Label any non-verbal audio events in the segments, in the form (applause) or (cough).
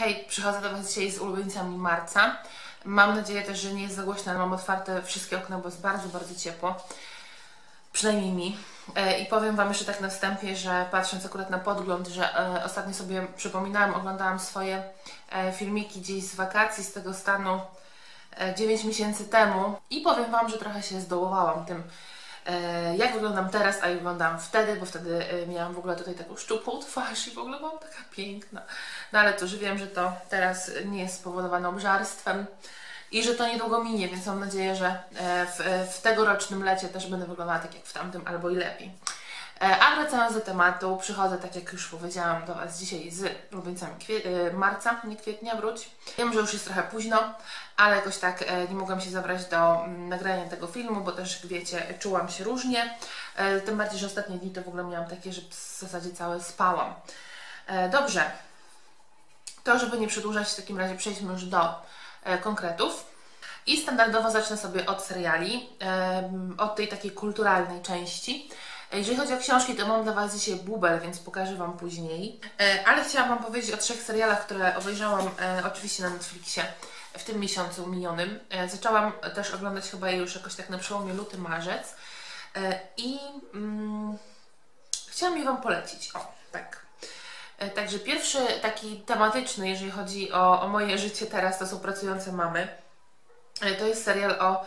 Hej, przychodzę do Was dzisiaj z ulubieńcami marca. Mam nadzieję też, że nie jest za głośno, ale mam otwarte wszystkie okna, bo jest bardzo, bardzo ciepło. Przynajmniej mi. E, I powiem Wam jeszcze tak na wstępie, że patrząc akurat na podgląd, że e, ostatnio sobie przypominałam, oglądałam swoje e, filmiki gdzieś z wakacji z tego stanu e, 9 miesięcy temu i powiem Wam, że trochę się zdołowałam tym, jak wyglądam teraz, a jak wyglądałam wtedy, bo wtedy e, miałam w ogóle tutaj taką szczupłą twarz i w ogóle byłam taka piękna. No ale to, że wiem, że to teraz nie jest spowodowane obżarstwem i że to niedługo minie, więc mam nadzieję, że e, w, w tegorocznym lecie też będę wyglądała tak jak w tamtym, albo i lepiej. E, A wracając do tematu, przychodzę, tak jak już powiedziałam, do Was dzisiaj z ulubieńcami e, marca, nie kwietnia, wróć. Wiem, że już jest trochę późno, ale jakoś tak e, nie mogłam się zabrać do mm, nagrania tego filmu, bo też, jak wiecie, czułam się różnie. Tym bardziej, że ostatnie dni to w ogóle miałam takie, że w zasadzie całe spałam. Dobrze, to żeby nie przedłużać, w takim razie przejdźmy już do konkretów. I standardowo zacznę sobie od seriali, od tej takiej kulturalnej części. Jeżeli chodzi o książki, to mam dla Was dzisiaj bubel, więc pokażę Wam później. E, Ale chciałam Wam powiedzieć o trzech serialach, które obejrzałam e, oczywiście na Netflixie w tym miesiącu minionym. E, Zaczęłam też oglądać chyba je już jakoś tak na przełomie luty-marzec. I mm, chciałam je Wam polecić. O, tak. Także pierwszy taki tematyczny, jeżeli chodzi o, o moje życie teraz, to są pracujące mamy. To jest serial o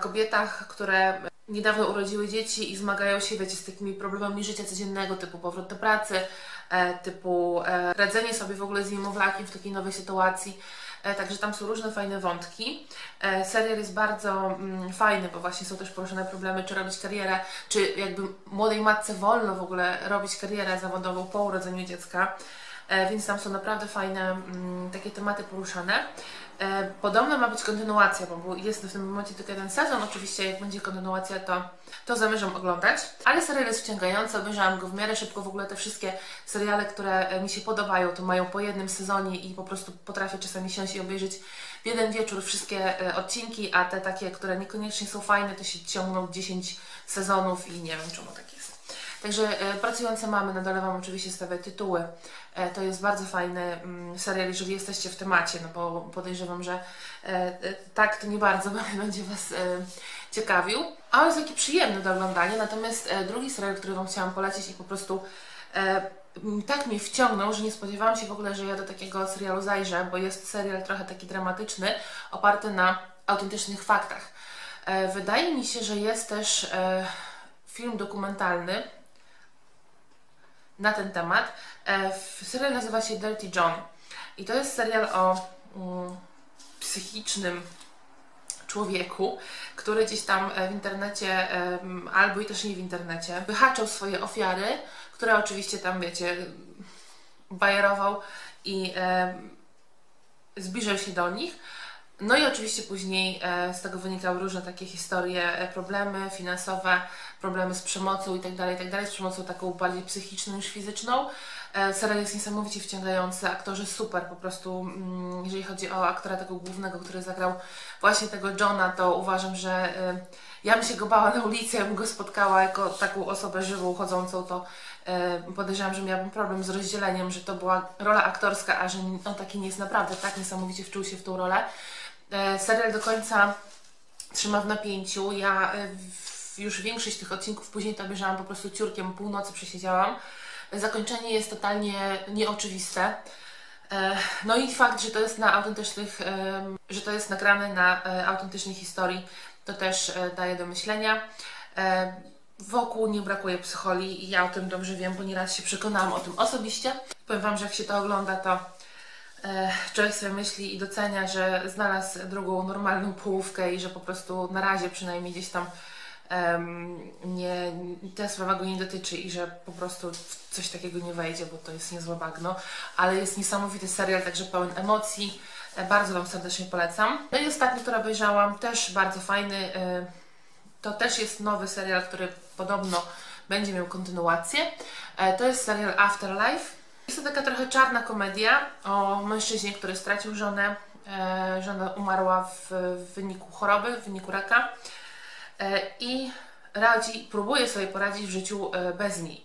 kobietach, które niedawno urodziły dzieci i zmagają się, wiecie, z takimi problemami życia codziennego, typu powrót do pracy, e, typu e, radzenie sobie w ogóle z niemowlakiem w takiej nowej sytuacji. E, Także tam są różne fajne wątki. Serial jest bardzo mm, fajny, bo właśnie są też poruszone problemy, czy robić karierę, czy jakby młodej matce wolno w ogóle robić karierę zawodową po urodzeniu dziecka. Więc tam są naprawdę fajne mm, takie tematy poruszane. E, Podobno ma być kontynuacja, bo jest w tym momencie tylko jeden sezon. Oczywiście, jak będzie kontynuacja, to, to zamierzam oglądać. Ale serial jest wciągający, obejrzałam go w miarę szybko. W ogóle te wszystkie seriale, które e, mi się podobają, to mają po jednym sezonie i po prostu potrafię czasami siąść i obejrzeć w jeden wieczór wszystkie e, odcinki, a te takie, które niekoniecznie są fajne, to się ciągną 10 sezonów i nie wiem czemu tak jest. Także pracujące mamy, na dole Wam oczywiście stawię tytuły. E, to jest bardzo fajny mm, serial, jeżeli jesteście w temacie, no bo podejrzewam, że e, e, tak to nie bardzo będzie Was ciekawił. Ale jest taki przyjemny do oglądania. Natomiast drugi serial, który Wam chciałam polecić i po prostu tak mnie wciągnął, że nie spodziewałam się w ogóle, że ja do takiego serialu zajrzę, bo jest serial trochę taki dramatyczny, oparty na autentycznych faktach. Wydaje mi się, że jest też film dokumentalny, na ten temat. E, Serial nazywa się Dirty John i to jest serial o mm, psychicznym człowieku, który gdzieś tam e, w internecie, albo i też nie w internecie, wyhaczał swoje ofiary, które oczywiście tam, wiecie, bajerował i zbliżał się do nich. No i oczywiście później e, z tego wynikały różne takie historie, e, problemy finansowe, problemy z przemocą i tak dalej, tak dalej, z przemocą taką bardziej psychiczną niż fizyczną. E, serial jest niesamowicie wciągający, aktorzy super, po prostu mm, jeżeli chodzi o aktora tego głównego, który zagrał właśnie tego Johna, to uważam, że ja bym się go bała na ulicy, ja bym go spotkała jako taką osobę żywą, chodzącą, to podejrzewam, że miałabym problem z rozdzieleniem, że to była rola aktorska, a że on taki nie jest naprawdę, tak niesamowicie wczuł się w tą rolę. E, serial do końca trzyma w napięciu. Ja e, już większość tych odcinków później to obejrzałam po prostu ciurkiem, północy przesiedziałam. Zakończenie jest totalnie nieoczywiste. E, No i fakt, że to jest na autentycznych, że to jest nagrane na autentycznej historii, to też daje do myślenia. Wokół nie brakuje psycholi i ja o tym dobrze wiem, bo nieraz się przekonałam o tym osobiście. Powiem Wam, że jak się to ogląda, to człowiek sobie myśli i docenia, że znalazł drugą normalną połówkę i że po prostu na razie przynajmniej gdzieś tam em, nie, ta sprawa go nie dotyczy i że po prostu coś takiego nie wejdzie, bo to jest niezłe bagno. Ale jest niesamowity serial, także pełen emocji. E, Bardzo Wam serdecznie polecam. No i ostatni, który obejrzałam, też bardzo fajny. e, To też jest nowy serial, który podobno będzie miał kontynuację. E, To jest serial Afterlife. Jest to taka trochę czarna komedia o mężczyźnie, który stracił żonę. E, Żona umarła w, wyniku choroby, w wyniku raka. E, I radzi, próbuje sobie poradzić w życiu e, bez niej.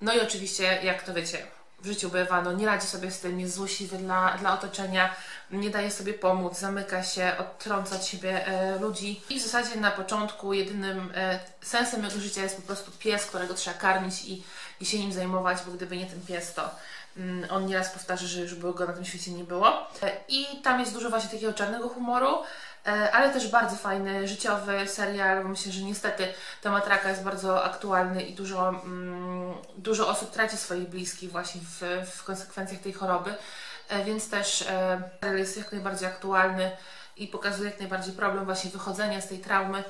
No i oczywiście, jak to wiecie, w życiu bywa, no nie radzi sobie z tym, jest złośliwy dla, dla otoczenia, nie daje sobie pomóc, zamyka się, odtrąca od siebie e, ludzi. I w zasadzie na początku jedynym e, sensem jego życia jest po prostu pies, którego trzeba karmić i, i się nim zajmować, bo gdyby nie ten pies, to mm, on nieraz powtarza, że już by go na tym świecie nie było. E, I tam jest dużo właśnie takiego czarnego humoru, e, ale też bardzo fajny, życiowy serial. Myślę, że niestety temat raka jest bardzo aktualny i dużo, mm, dużo osób traci swoich bliskich właśnie w, w konsekwencjach tej choroby. E, więc też serial jest jak najbardziej aktualny i pokazuje jak najbardziej problem właśnie wychodzenia z tej traumy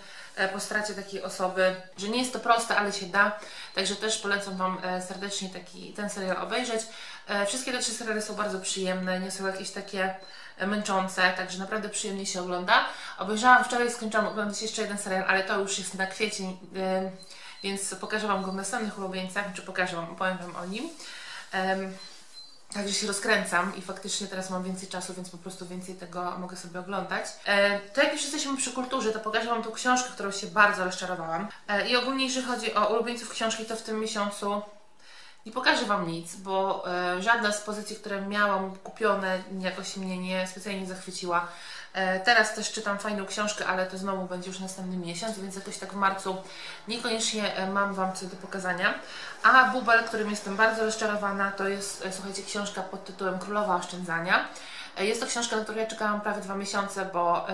po stracie takiej osoby, że nie jest to proste, ale się da. Także też polecam Wam e, serdecznie taki, ten serial obejrzeć. E, Wszystkie te trzy seriale są bardzo przyjemne, nie są jakieś takie e, męczące, także naprawdę przyjemnie się ogląda. Obejrzałam wczoraj, skończyłam oglądać jeszcze jeden serial, ale to już jest na kwiecień, e, więc pokażę Wam go w następnych ulubieńcach, czy pokażę Wam, opowiem Wam o nim. Także się rozkręcam i faktycznie teraz mam więcej czasu, więc po prostu więcej tego mogę sobie oglądać. E, to jak już jesteśmy przy kulturze, to pokażę Wam tą książkę, którą się bardzo rozczarowałam. E, I ogólnie jeżeli chodzi o ulubieńców książki, to w tym miesiącu nie pokażę Wam nic, bo e, żadna z pozycji, które miałam kupione, jakoś mnie nie specjalnie nie zachwyciła. E, teraz też czytam fajną książkę, ale to znowu będzie już następny miesiąc, więc jakoś tak w marcu niekoniecznie e, mam Wam coś do pokazania. A Bubel, którym jestem bardzo rozczarowana, to jest, słuchajcie, książka pod tytułem Królowa Oszczędzania. Jest to książka, na którą ja czekałam prawie dwa miesiące, bo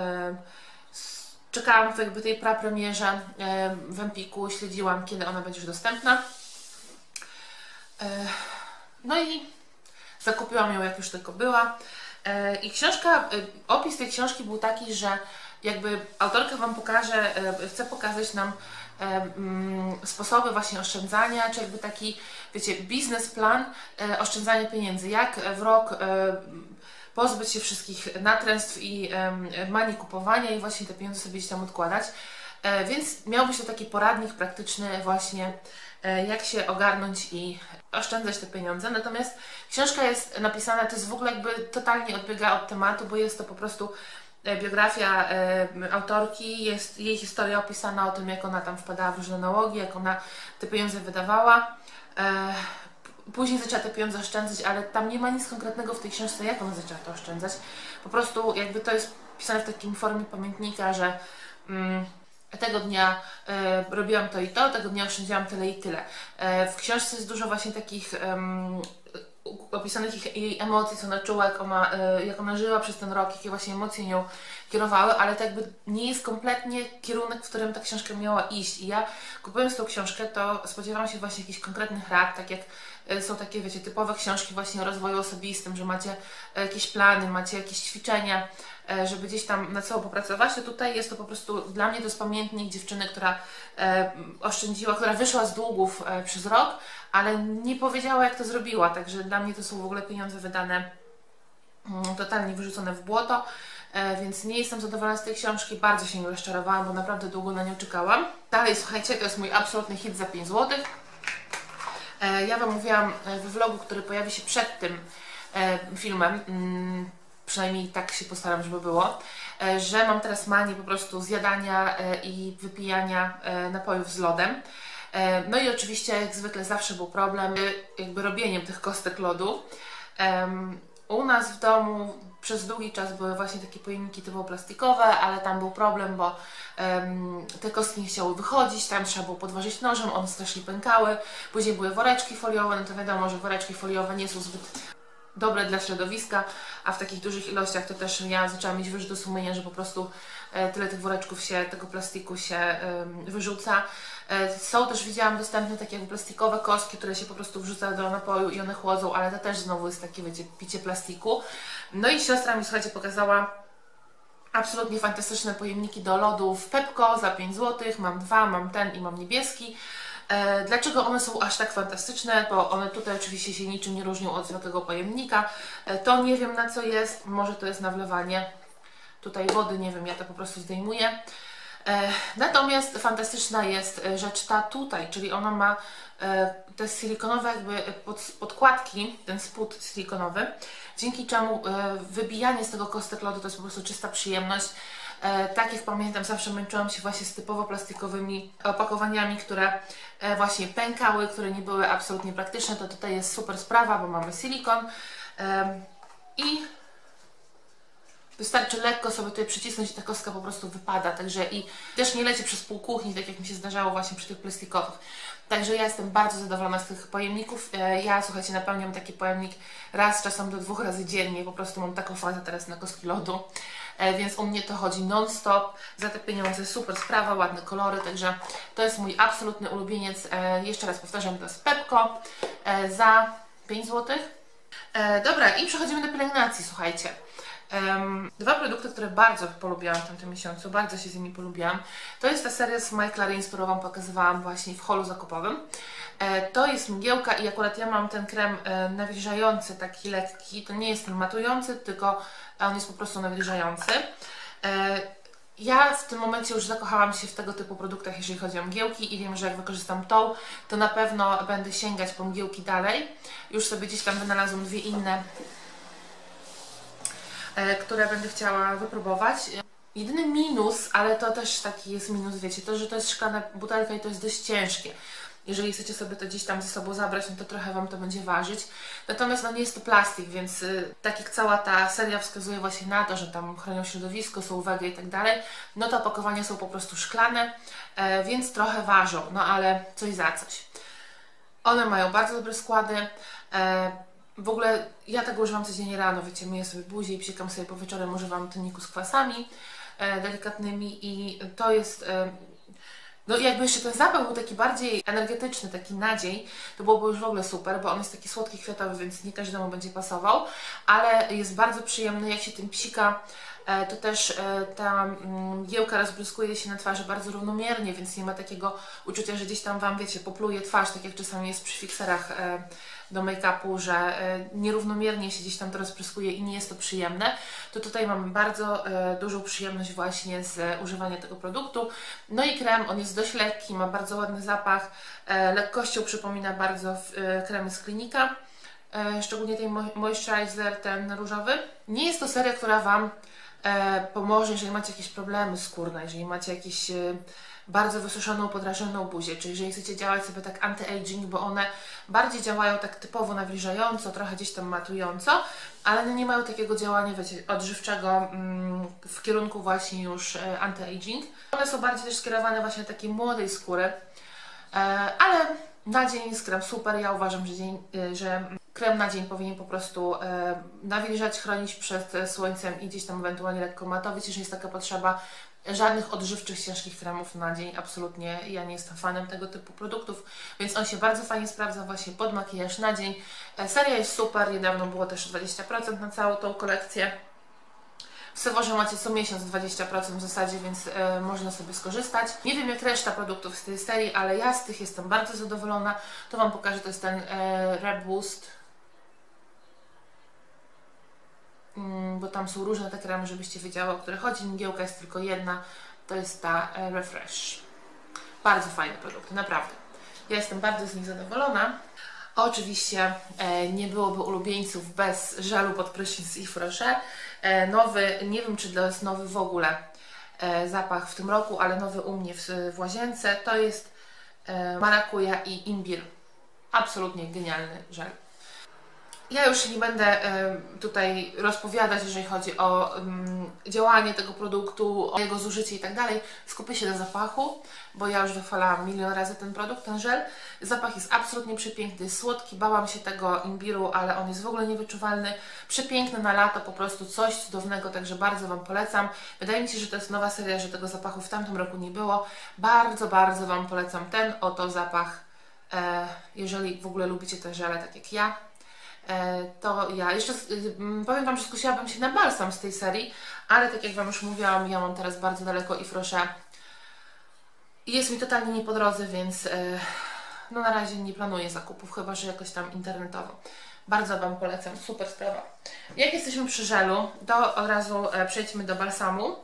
czekałam w jakby tej prapremierze w Empiku, śledziłam, kiedy ona będzie już dostępna. E, No i zakupiłam ją jak już tylko była. E, I książka, e, opis tej książki był taki, że jakby autorka Wam pokaże, chce pokazać nam mm, sposoby właśnie oszczędzania, czy jakby taki, wiecie, biznesplan oszczędzania pieniędzy. Jak w rok pozbyć się wszystkich natręstw i em, manii kupowania i właśnie te pieniądze sobie gdzieś tam odkładać. Więc miał być to taki poradnik praktyczny właśnie, jak się ogarnąć i oszczędzać te pieniądze. Natomiast książka jest napisana, to jest w ogóle jakby totalnie odbiega od tematu, bo jest to po prostu e, biografia e, autorki, jest jej historia opisana o tym, jak ona tam wpadała w różne nałogi, jak ona te pieniądze wydawała. E, Później zaczęła te pieniądze oszczędzać, ale tam nie ma nic konkretnego w tej książce, jak ona zaczęła to oszczędzać. Po prostu jakby to jest pisane w takim formie pamiętnika, że mm, tego dnia e, robiłam to i to, tego dnia oszczędziłam tyle i tyle. E, w książce jest dużo właśnie takich em, opisanych ich, jej emocji, co ona czuła, jak ona, e, jak ona żyła przez ten rok, jakie właśnie emocje nią kierowały, ale to jakby nie jest kompletnie kierunek, w którym ta książka miała iść. I ja kupując tą książkę, to spodziewałam się właśnie jakichś konkretnych rad, tak jak są takie, wiecie, typowe książki właśnie o rozwoju osobistym, że macie e, jakieś plany, macie jakieś ćwiczenia, e, żeby gdzieś tam nad sobą popracować, to tutaj jest to po prostu dla mnie to jest pamiętnik dziewczyny, która e, oszczędziła, która wyszła z długów e, przez rok, ale nie powiedziała jak to zrobiła, także dla mnie to są w ogóle pieniądze wydane mm, totalnie wyrzucone w błoto, e, więc nie jestem zadowolona z tej książki, bardzo się nią rozczarowałam, bo naprawdę długo na nią czekałam. Dalej, słuchajcie, to jest mój absolutny hit za 5 zł. E, Ja Wam mówiłam e, w vlogu, który pojawi się przed tym e, filmem, mm, przynajmniej tak się postaram, żeby było, że mam teraz manię po prostu zjadania i wypijania napojów z lodem. No i oczywiście, jak zwykle, zawsze był problem jakby robieniem tych kostek lodu. U nas w domu przez długi czas były właśnie takie pojemniki typowo plastikowe, ale tam był problem, bo em, te kostki nie chciały wychodzić, tam trzeba było podważyć nożem, one strasznie pękały. Później były woreczki foliowe, no to wiadomo, że woreczki foliowe nie są zbyt dobre dla środowiska, a w takich dużych ilościach to też ja zaczęłam mieć wyrzuty sumienia, że po prostu e, tyle tych woreczków się, tego plastiku się wyrzuca. E, Są też, widziałam, dostępne takie plastikowe kostki, które się po prostu wrzuca do napoju i one chłodzą, ale to też znowu jest takie, wiecie, picie plastiku. No i siostra mi, słuchajcie, pokazała absolutnie fantastyczne pojemniki do lodów Pepko za 5 zł. Mam dwa, mam ten i mam niebieski. E, Dlaczego one są aż tak fantastyczne? Bo one tutaj oczywiście się niczym nie różnią od zwykłego pojemnika. E, To nie wiem na co jest, może to jest na wlewanie tutaj wody, nie wiem, ja to po prostu zdejmuję. E, Natomiast fantastyczna jest e, rzecz ta tutaj, czyli ona ma e, te silikonowe jakby pod, podkładki, ten spód silikonowy, dzięki czemu wybijanie z tego kostek lodu to jest po prostu czysta przyjemność. Tak jak pamiętam, zawsze męczyłam się właśnie z typowo plastikowymi opakowaniami, które właśnie pękały, które nie były absolutnie praktyczne. To tutaj jest super sprawa, bo mamy silikon i Wystarczy lekko sobie tutaj przycisnąć i ta kostka po prostu wypada, także i też nie leci przez pół kuchni, tak jak mi się zdarzało właśnie przy tych plastikowych. Także ja jestem bardzo zadowolona z tych pojemników. E, ja, słuchajcie, napełniam taki pojemnik raz, czasem do dwóch razy dziennie. Po prostu mam taką fazę teraz na kostki lodu. E, więc u mnie to chodzi non-stop. Za te pieniądze super sprawa, ładne kolory, także to jest mój absolutny ulubieniec. E, jeszcze raz powtarzam, to jest Pepko za 5 zł. Dobra, i przechodzimy do pielęgnacji, słuchajcie. Um, dwa produkty, które bardzo polubiłam w tamtym miesiącu, bardzo się z nimi polubiłam, to jest ta seria z Michael Rins, którą Wam pokazywałam właśnie w holu zakupowym. E, to jest mgiełka i akurat ja mam ten krem e, nawilżający, taki lekki, to nie jest ten matujący, tylko on jest po prostu nawilżający. E, ja w tym momencie już zakochałam się w tego typu produktach, jeżeli chodzi o mgiełki i wiem, że jak wykorzystam tą, to na pewno będę sięgać po mgiełki dalej. Już sobie gdzieś tam wynalazłam dwie inne które będę chciała wypróbować. Jedyny minus, ale to też taki jest minus, wiecie, to, że to jest szklana butelka i to jest dość ciężkie. Jeżeli chcecie sobie to gdzieś tam ze sobą zabrać, no to trochę Wam to będzie ważyć. Natomiast no nie jest to plastik, więc y, tak jak cała ta seria wskazuje właśnie na to, że tam chronią środowisko, są uwagę i tak dalej, no to opakowania są po prostu szklane, e, więc trochę ważą, no ale coś za coś. One mają bardzo dobre składy. W ogóle ja tego używam codziennie rano, wiecie, myję sobie buzię i psikam sobie po wieczorem, używam toniku z kwasami e, delikatnymi i to jest... E, no jakby jeszcze ten zapach był taki bardziej energetyczny, taki nadziej, to byłoby już w ogóle super, bo on jest taki słodki, kwiatowy, więc nie każdemu będzie pasował, ale jest bardzo przyjemny, jak się tym psika, to też e, ta mm, rozbryskuje się na twarzy bardzo równomiernie, więc nie ma takiego uczucia, że gdzieś tam Wam, wiecie, popluje twarz, tak jak czasami jest przy fikserach e, do make-upu, że e, nierównomiernie się gdzieś tam to rozpryskuje i nie jest to przyjemne, to tutaj mamy bardzo e, dużą przyjemność właśnie z używania tego produktu. No i krem, on jest dość lekki, ma bardzo ładny zapach, e, lekkością przypomina bardzo kremy z klinika, szczególnie ten moisturizer, ten różowy. Nie jest to seria, która Wam pomoże, jeżeli macie jakieś problemy skórne, jeżeli macie jakieś bardzo wysuszoną, podrażoną buzię, czyli jeżeli chcecie działać sobie tak anti-aging, bo one bardziej działają tak typowo nawilżająco, trochę gdzieś tam matująco, ale nie mają takiego działania, wiecie, odżywczego mm, w kierunku właśnie już e, anti-aging. One są bardziej też skierowane właśnie na takiej młodej skóry, e, ale na dzień jest krem super. Ja uważam, że, dzień, e, że krem na dzień powinien po prostu nawilżać, chronić przed słońcem i gdzieś tam ewentualnie lekko matowić, jeżeli jest taka potrzeba. Żadnych odżywczych, ciężkich kremów na dzień, absolutnie. Ja nie jestem fanem tego typu produktów, więc on się bardzo fajnie sprawdza właśnie pod makijaż na dzień. E, seria jest super, niedawno było też 20% na całą tą kolekcję. W Seworze macie co miesiąc 20% w zasadzie, więc e, można sobie skorzystać. Nie wiem jak reszta produktów z tej serii, ale ja z tych jestem bardzo zadowolona. To Wam pokażę, to jest ten e, Red Boost Mm, bo tam są różne te kremy, żebyście wiedziały, o które chodzi. Mgiełka jest tylko jedna, to jest ta e, Refresh. Bardzo fajne produkty, naprawdę. Ja jestem bardzo z nich zadowolona. Oczywiście e, nie byłoby ulubieńców bez żelu pod prysznic i Frosze. E, nowy, nie wiem czy to jest nowy w ogóle zapach w tym roku, ale nowy u mnie w, w łazience, to jest marakuja i imbir. Absolutnie genialny żel. Ja już nie będę tutaj rozpowiadać, jeżeli chodzi o działanie tego produktu, o jego zużycie i tak. Skupię się na zapachu, bo ja już wychwalałam milion razy ten produkt, ten żel. Zapach jest absolutnie przepiękny, jest słodki, bałam się tego imbiru, ale on jest w ogóle niewyczuwalny. Przepiękny na lato, po prostu coś cudownego, także bardzo Wam polecam. Wydaje mi się, że to jest nowa seria, że tego zapachu w tamtym roku nie było. Bardzo, bardzo Wam polecam ten oto zapach, e, jeżeli w ogóle lubicie te żele tak jak ja. E, to ja jeszcze y, powiem Wam, że skusiłabym się na balsam z tej serii, ale tak jak Wam już mówiłam, ja mam teraz bardzo daleko i proszę jest mi totalnie nie po drodze, więc e, no na razie nie planuję zakupów, chyba że jakoś tam internetowo. Bardzo Wam polecam, super sprawa. Jak jesteśmy przy żelu, to od razu e, przejdźmy do balsamu.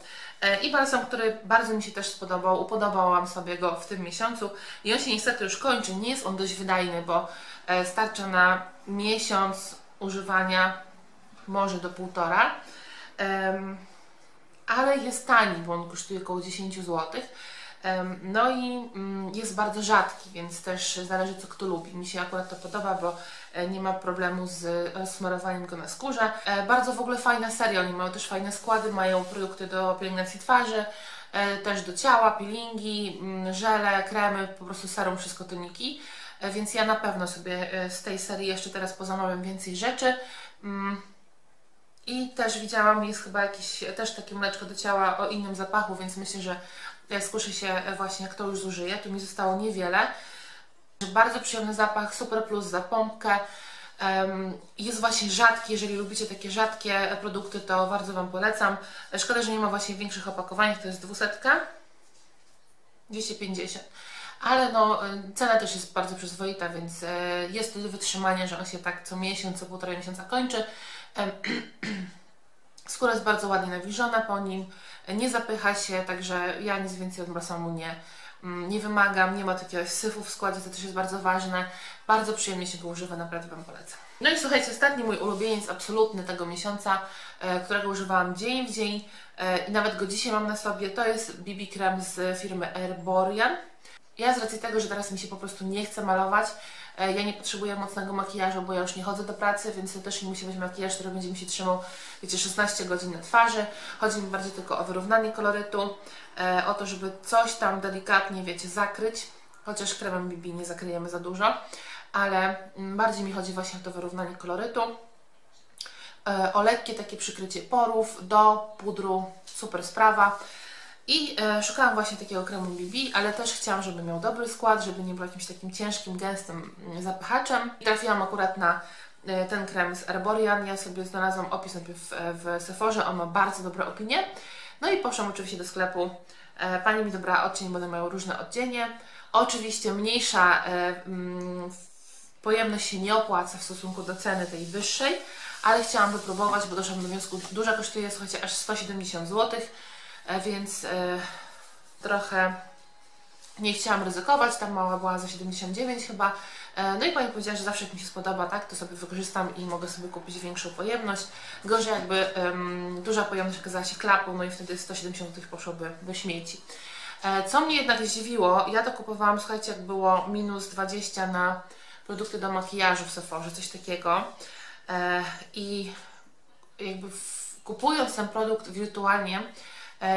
I balsam, który bardzo mi się też spodobał, upodobałam sobie go w tym miesiącu i on się niestety już kończy. Nie jest on dość wydajny, bo starcza na miesiąc używania, może do półtora. ale jest tani, bo on kosztuje około 10 zł. No i mm, jest bardzo rzadki, więc też zależy co kto lubi. Mi się akurat to podoba, bo e, nie ma problemu z smarowaniem go na skórze. E, bardzo w ogóle fajna seria, oni mają też fajne składy, mają produkty do pielęgnacji twarzy, e, też do ciała, peelingi, mm, żele, kremy, po prostu serum, wszystko toniki. Więc ja na pewno sobie z tej serii jeszcze teraz pozamawiam więcej rzeczy. Mm, I też widziałam, jest chyba jakieś też takie mleczko do ciała o innym zapachu, więc myślę, że ja skuszę się e, właśnie, jak to już zużyję. Tu mi zostało niewiele. Bardzo przyjemny zapach, super plus za pompkę. Jest właśnie rzadki, jeżeli lubicie takie rzadkie produkty, to bardzo Wam polecam. Szkoda, że nie ma właśnie większych opakowań, to jest 200, 250. Ale no, cena też jest bardzo przyzwoita, więc e, jest to do wytrzymania, że on się tak co miesiąc, co półtorej miesiąca kończy. (clears throat) Skóra jest bardzo ładnie nawilżona po nim, nie zapycha się, także ja nic więcej od balsamu nie, mm, nie wymagam, nie ma takiego syfu w składzie, to też jest bardzo ważne. Bardzo przyjemnie się go używa, naprawdę Wam polecam. No i słuchajcie, ostatni mój ulubieniec absolutny tego miesiąca, e, którego używałam dzień w dzień e, i nawet go dzisiaj mam na sobie, to jest BB Krem z firmy Herborian. Ja z racji tego, że teraz mi się po prostu nie chce malować, E, ja nie potrzebuję mocnego makijażu, bo ja już nie chodzę do pracy, więc to też nie musi być makijaż, który będzie mi się trzymał, wiecie, 16 godzin na twarzy. Chodzi mi bardziej tylko o wyrównanie kolorytu, e, o to, żeby coś tam delikatnie, wiecie, zakryć, chociaż kremem BB nie zakryjemy za dużo, ale mm, bardziej mi chodzi właśnie o to wyrównanie kolorytu. E, o lekkie takie przykrycie porów do pudru, super sprawa. I e, szukałam właśnie takiego kremu BB, ale też chciałam, żeby miał dobry skład, żeby nie był jakimś takim ciężkim, gęstym mm, zapychaczem. I trafiłam akurat na e, ten krem z Arborian. Ja sobie znalazłam opis najpierw w, Sephorze, on ma bardzo dobre opinie. No i poszłam oczywiście do sklepu. E, pani mi dobrała odcień, bo one mają różne oddzienie. Oczywiście mniejsza e, mm, pojemność się nie opłaca w stosunku do ceny tej wyższej, ale chciałam wypróbować, bo doszłam do wniosku, duża kosztuje, słuchajcie, aż 170 zł więc e, trochę nie chciałam ryzykować, tam mała była za 79 chyba. E, no i pani powiedziała, że zawsze jak mi się spodoba, tak, to sobie wykorzystam i mogę sobie kupić większą pojemność. Gorzej jakby um, duża pojemność okazała się klapą, no i wtedy 170 zł poszłoby do śmieci. Co mnie jednak zdziwiło, ja to kupowałam, słuchajcie, jak było minus 20 na produkty do makijażu w Sephorze, coś takiego. I jakby kupując ten produkt wirtualnie, E,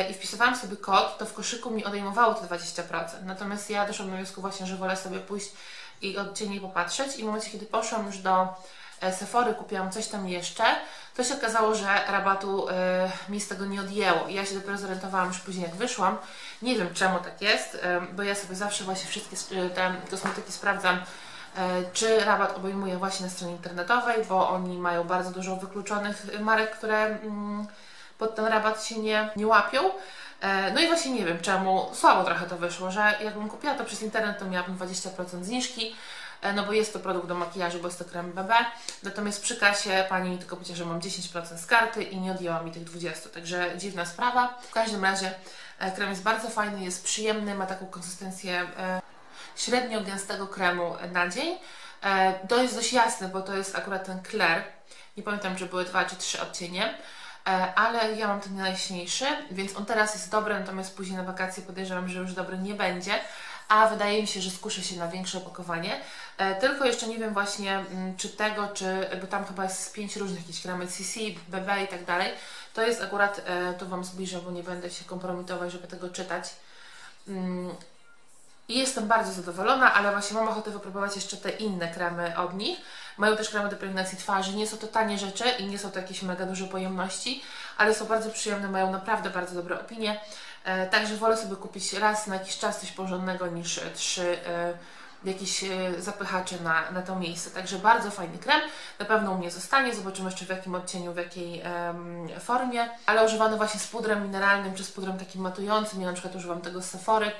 i wpisywałam sobie kod, to w koszyku mi odejmowało te 20%. Natomiast ja doszłam do wniosku właśnie, że wolę sobie pójść i oddzielnie popatrzeć i w momencie, kiedy poszłam już do e, Sephory, kupiłam coś tam jeszcze, to się okazało, że rabatu y, mi z tego nie odjęło. I ja się dopiero zorientowałam już później, jak wyszłam. Nie wiem, czemu tak jest, bo ja sobie zawsze właśnie wszystkie te kosmetyki sprawdzam, czy rabat obejmuje właśnie na stronie internetowej, bo oni mają bardzo dużo wykluczonych marek, które mm, pod ten rabat się nie, nie łapią. E, no i właśnie nie wiem czemu, słabo trochę to wyszło, że jakbym kupiła to przez internet, to miałabym 20% zniżki, e, no bo jest to produkt do makijażu, bo jest to krem BB, natomiast przy kasie pani mi tylko powiedziała, że mam 10% z karty i nie odjęła mi tych 20, także dziwna sprawa. W każdym razie e, krem jest bardzo fajny, jest przyjemny, ma taką konsystencję średnio gęstego kremu na dzień. To jest dość jasne, bo to jest akurat ten Claire, nie pamiętam, czy były dwa czy trzy odcienie. E, ale ja mam ten najjaśniejszy, więc on teraz jest dobry, natomiast później na wakacje podejrzewam, że już dobry nie będzie, a wydaje mi się, że skuszę się na większe opakowanie. E, tylko jeszcze nie wiem właśnie, mm, czy tego, czy, bo tam chyba jest pięć różnych jakichś kremy CC, BB i tak dalej. To jest akurat, e, tu Wam zbliżę, bo nie będę się kompromitować, żeby tego czytać. I jestem bardzo zadowolona, ale właśnie mam ochotę wypróbować jeszcze te inne kremy od nich. Mają też kremy do pielęgnacji twarzy. Nie są to tanie rzeczy i nie są to jakieś mega duże pojemności, ale są bardzo przyjemne, mają naprawdę bardzo dobre opinie. E, także wolę sobie kupić raz na jakiś czas coś porządnego niż trzy e, jakieś e, zapychacze na, na to miejsce. Także bardzo fajny krem. Na pewno u mnie zostanie. Zobaczymy jeszcze w jakim odcieniu, w jakiej formie. Ale używany właśnie z pudrem mineralnym czy z pudrem takim matującym. Ja na przykład używam tego z Sephory.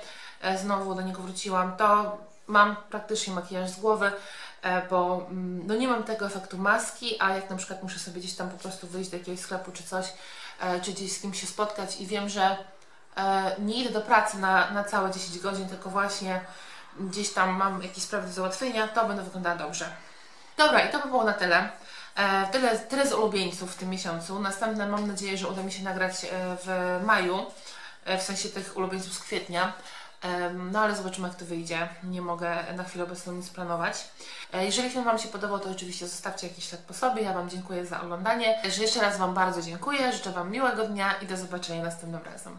E, znowu do niego wróciłam, to mam praktycznie makijaż z głowy, e, bo mm, no nie mam tego efektu maski, a jak na przykład muszę sobie gdzieś tam po prostu wyjść do jakiegoś sklepu czy coś, e, czy gdzieś z kimś się spotkać i wiem, że nie idę do pracy na, na całe 10 godzin, tylko właśnie gdzieś tam mam jakieś sprawy do załatwienia, to będę wyglądała dobrze. Dobra, i to by było na tyle. Tyle, tyle z ulubieńców w tym miesiącu. Następne mam nadzieję, że uda mi się nagrać w maju, w sensie tych ulubieńców z kwietnia. No ale zobaczymy jak to wyjdzie. Nie mogę na chwilę obecną nic planować. E, Jeżeli film Wam się podobał, to oczywiście zostawcie jakiś ślad po sobie. Ja Wam dziękuję za oglądanie. Jeszcze raz Wam bardzo dziękuję. Życzę Wam miłego dnia i do zobaczenia następnym razem.